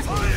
Oh,